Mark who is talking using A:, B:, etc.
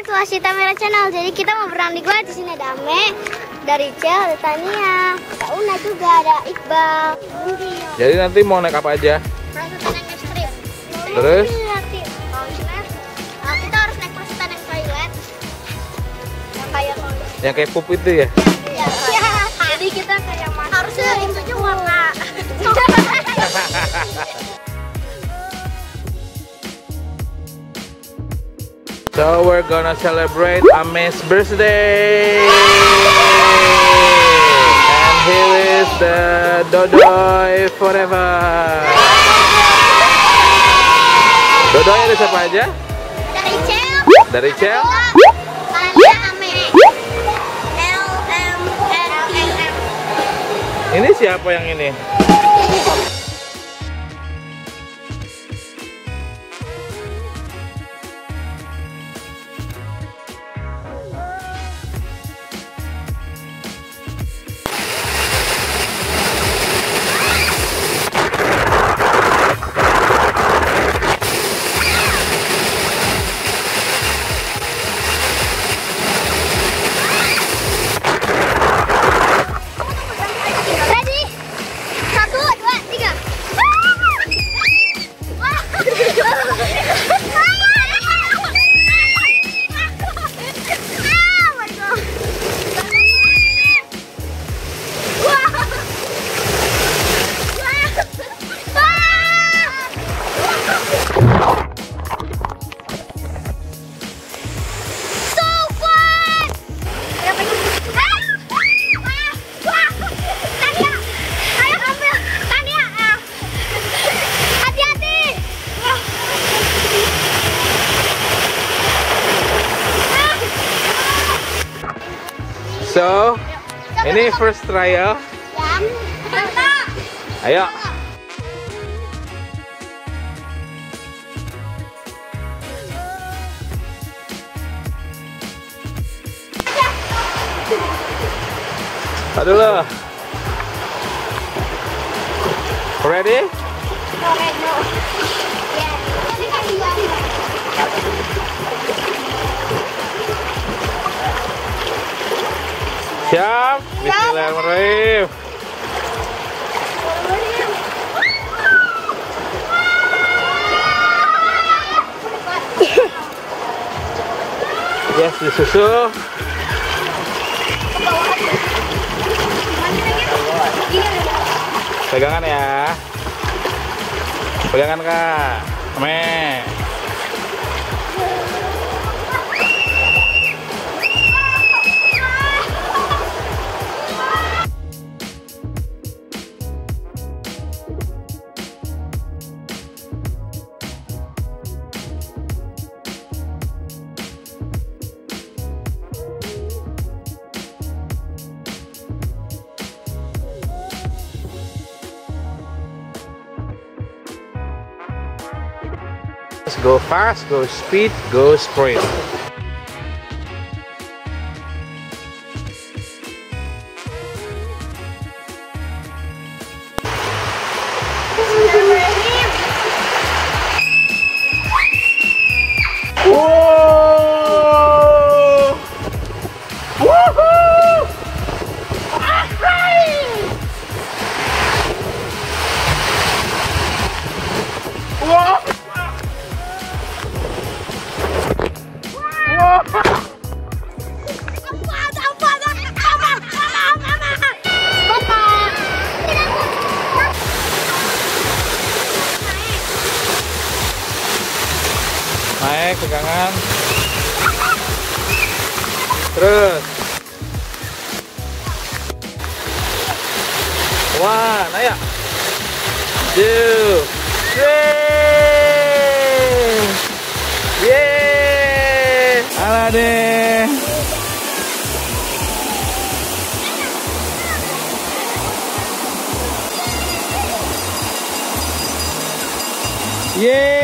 A: back to Asita Merah Channel. Jadi kita mau berenang di gua di sini ada Ame, dari Cel, ada Tania, ada Una juga, ada Iqbal.
B: Jadi nanti mau naik apa aja? Terus?
A: Uh, kita harus naik yang toilet. Yang kayak
B: Yang kayak pup itu ya?
A: Ya, Jadi kita kayak mana? Harusnya itu juga warna.
B: So we're gonna celebrate Ame's birthday. And here is the Dodoy forever. Dodoy ada siapa aja?
A: dari Cel.
B: Dari Cel? Ini siapa yang ini?
A: So,
B: any first trial?
A: Yeah.
B: Ayo. Aduh. Ready? Okay. Siap? Bismillahirrahmanirrahim. Yes, disusul. Pegangan ya. Pegangan kak. Me. Go fast, go speed, go sprint. Naik pegangan. Terus. One, ayo. Two, three. Yeay. Alah deh. Yeay.